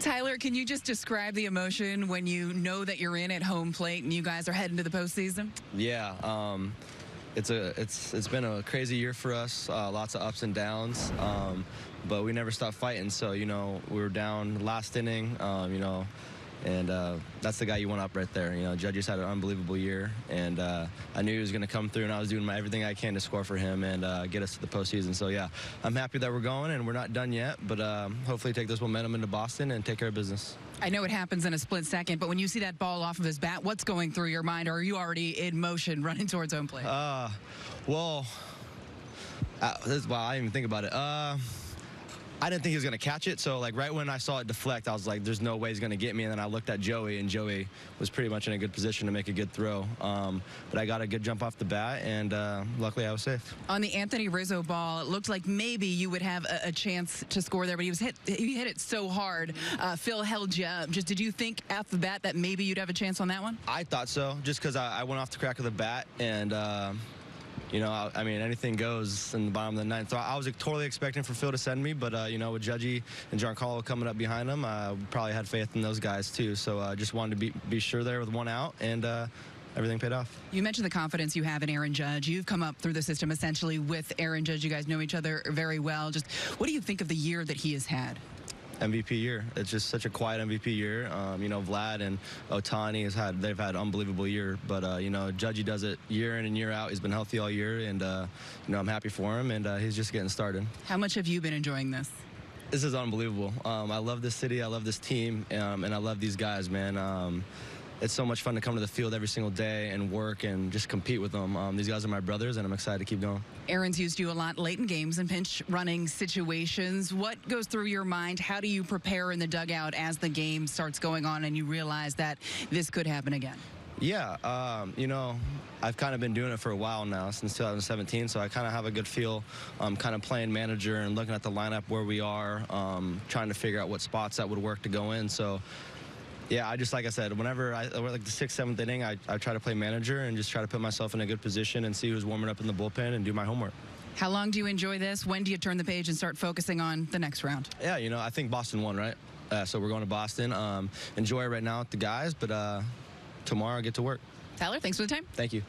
Tyler, can you just describe the emotion when you know that you're in at home plate and you guys are heading to the postseason? Yeah, um, it's a it's it's been a crazy year for us. Uh, lots of ups and downs, um, but we never stopped fighting. So you know we were down last inning. Um, you know. And uh, that's the guy you want up right there. You know, Judges had an unbelievable year, and uh, I knew he was going to come through, and I was doing my, everything I can to score for him and uh, get us to the postseason. So yeah, I'm happy that we're going, and we're not done yet, but um, hopefully take this momentum into Boston and take care of business. I know it happens in a split second, but when you see that ball off of his bat, what's going through your mind? Or are you already in motion running towards home plate? Uh, well, uh, this, wow, I didn't even think about it. I didn't think he was going to catch it. So, like, right when I saw it deflect, I was like, there's no way he's going to get me. And then I looked at Joey, and Joey was pretty much in a good position to make a good throw. Um, but I got a good jump off the bat, and uh, luckily I was safe. On the Anthony Rizzo ball, it looked like maybe you would have a, a chance to score there, but he was hit. He hit it so hard. Uh, Phil held you up. Just did you think off the bat that maybe you'd have a chance on that one? I thought so, just because I, I, went off the crack of the bat, and. Uh, you know, I, I, mean, anything goes in the bottom of the ninth. So I was totally expecting for Phil to send me, but, uh, you know, with Judgy and John Giancarlo coming up behind him, I probably had faith in those guys, too. So I uh, just wanted to be, be sure there with one out, and uh, everything paid off. You mentioned the confidence you have in Aaron Judge. You've come up through the system essentially with Aaron Judge. You guys know each other very well. Just what do you think of the year that he has had? MVP year. It's just such a quiet MVP year. Um, you know, Vlad and Ohtani has had they've had unbelievable year, but uh, you know, Judgy does it year in and year out. He's been healthy all year, and uh, you know, I'm happy for him, and uh, he's just getting started. How much have you been enjoying this? This is unbelievable. Um, I love this city. I love this team, um, and I love these guys, man um, it's so much fun to come to the field every single day and work and just compete with them. Um, these guys are my brothers, and I'm excited to keep going. Aaron's used you a lot late in games and pinch running situations. What goes through your mind? How do you prepare in the dugout as the game starts going on and you realize that this could happen again? Yeah, um, you know, I've kind of been doing it for a while now, since 2017, so I kind of have a good feel, um, kind of playing manager and looking at the lineup where we are, um, trying to figure out what spots that would work to go in. So yeah, I just like I said, whenever I like the sixth, seventh inning, I, I try to play manager and just try to put myself in a good position and see who's warming up in the bullpen and do my homework. How long do you enjoy this? When do you turn the page and start focusing on the next round? Yeah, you know, I think Boston won, right? Uh, so we're going to Boston. Um, enjoy right now with the guys, but uh, tomorrow I get to work. Tyler, thanks for the time. Thank you.